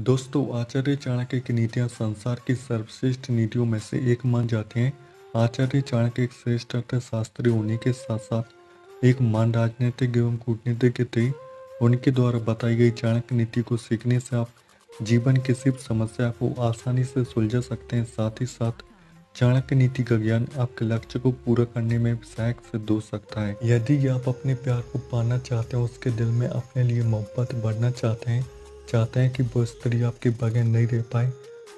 दोस्तों, आचार्य चाणक्य की नीतियाँ संसार की सर्वश्रेष्ठ नीतियों में से एक मान जाती हैं। आचार्य चाणक्य एक श्रेष्ठ अर्थशास्त्री होने के साथ साथ एक मान राजनीतिक एवं कूटनीतिज्ञ थे। उनके द्वारा बताई गई चाणक्य नीति को सीखने से आप जीवन किसी भी समस्या को आसानी से सुलझा सकते हैं। साथ ही साथ, चाणक्य नीति का ज्ञान आपके लक्ष्य को पूरा करने में सहायक सिद्ध हो सकता है। यदि आप अपने प्यार को पाना चाहते हैं, उसके दिल में अपने लिए मोहब्बत बढ़ना चाहते हैं चाहते हैं कि वो स्त्री आपके बगैर नहीं रह पाए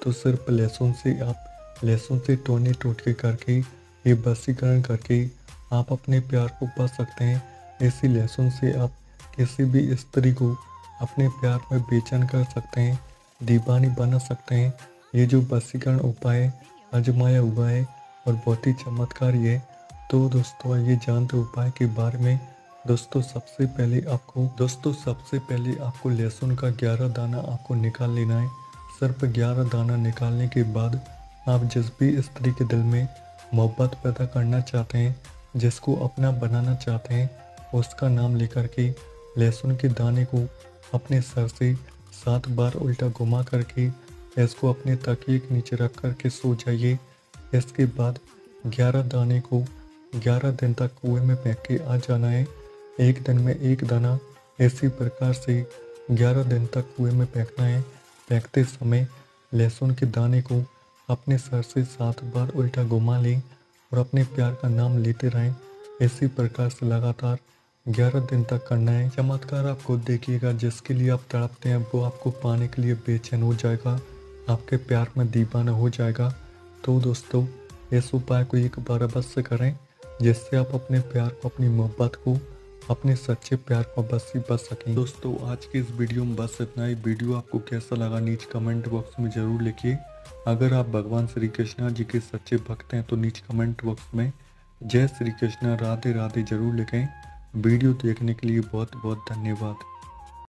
तो सिर्फ़ लहसुन से आप, लहसुन से टोने टोटके करके, ये बसीकरण करके आप अपने प्यार को पा सकते हैं। इसी लहसुन से आप किसी भी स्त्री को अपने प्यार में बेचैन कर सकते हैं, दीवानी बना सकते हैं। ये जो बसीकरण उपाय आजमाया हुआ है और बहुत ही चमत्कारी है। तो दोस्तों, ये जानते उपाय के बारे में दोस्तों, सबसे पहले आपको दोस्तों, सबसे पहले आपको लहसुन का ग्यारह दाना आपको निकाल लेना है। सिर्फ़ ग्यारह दाना निकालने के बाद आप जिस भी स्त्री के दिल में मोहब्बत पैदा करना चाहते हैं, जिसको अपना बनाना चाहते हैं, उसका नाम लेकर के लहसुन के दाने को अपने सर से सात बार उल्टा घुमा करके इसको अपने तकिए के नीचे रख कर के सो जाइए। इसके बाद ग्यारह दाने को ग्यारह दिन तक कुएँ में फेंक के आ जाना है। एक दिन में एक दाना इसी प्रकार से ग्यारह दिन तक कुएँ में फेंकना है। फेंकते समय लहसुन के दाने को अपने सर से सात बार उल्टा घुमा लें और अपने प्यार का नाम लेते रहें। इसी प्रकार से लगातार ग्यारह दिन तक करना है। चमत्कार आप खुद देखिएगा, जिसके लिए आप तड़पते हैं, वो आपको पाने के लिए बेचैन हो जाएगा, आपके प्यार में दीवाना हो जाएगा। तो दोस्तों, इस उपाय को एक बार अवश्य करें, जिससे आप अपने प्यार को, अपनी मोहब्बत को अपने सच्चे प्यार को बस ही बच सकें। दोस्तों, आज के इस वीडियो में बस इतना ही। वीडियो आपको कैसा लगा नीचे कमेंट बॉक्स में ज़रूर लिखिए। अगर आप भगवान श्री कृष्णा जी के सच्चे भक्त हैं तो नीचे कमेंट बॉक्स में जय श्री कृष्णा राधे राधे ज़रूर लिखें। वीडियो देखने के लिए बहुत बहुत धन्यवाद।